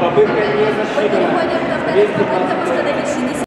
Попытка не засчитана. Переходим ко второй попытке восстановить